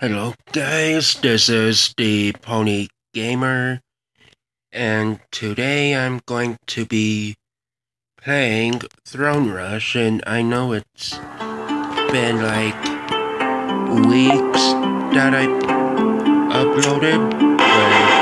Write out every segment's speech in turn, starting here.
Hello guys, this is the Pony Gamer. And today I'm going to be playing Throne Rush and I know it's been like weeks that I uploaded but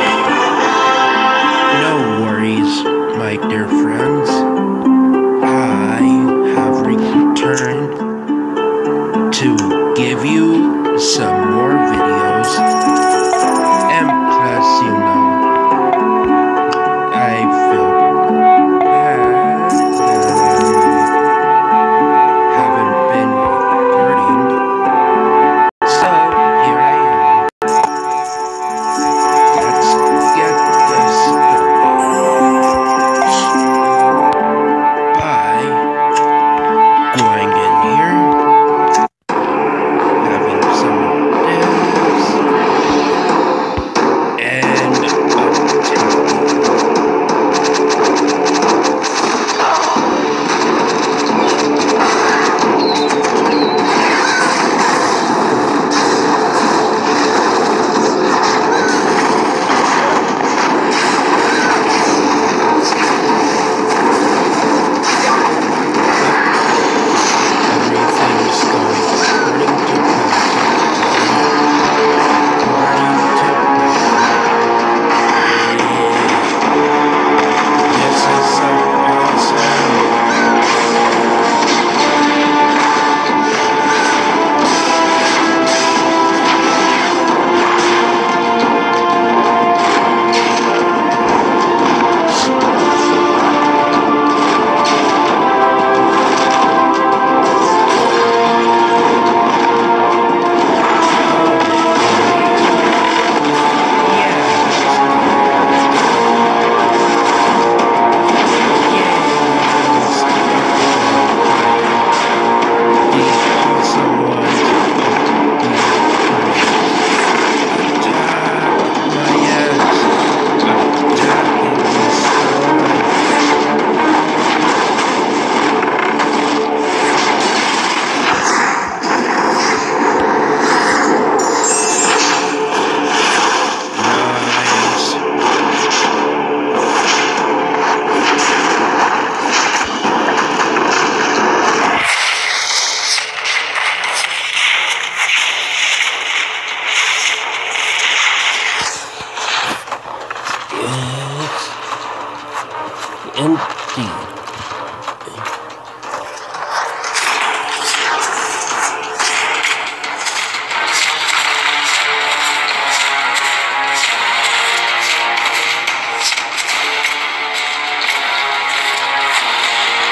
Indeed.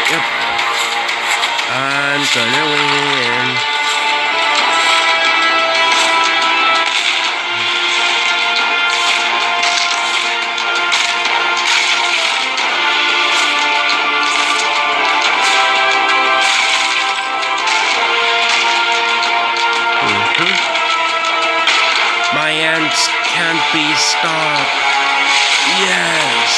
Yep. I'm gonna. Can't be stopped. Yes.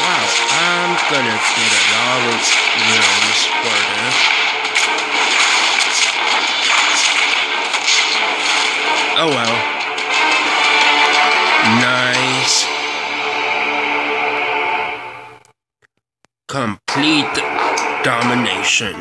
Wow, I'm gonna get a lot of rooms for this. Oh well. Nice. Complete domination.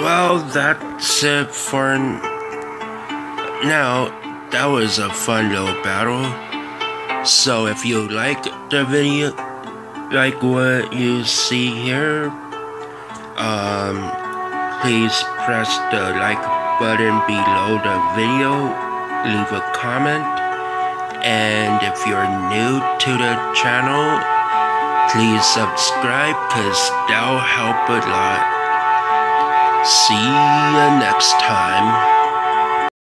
Well, that's it for now. That was a fun little battle. So if you like the video, like what you see here, um, please press the like button below the video, leave a comment, and if you're new to the channel, please subscribe cause that'll help a lot. See you next time.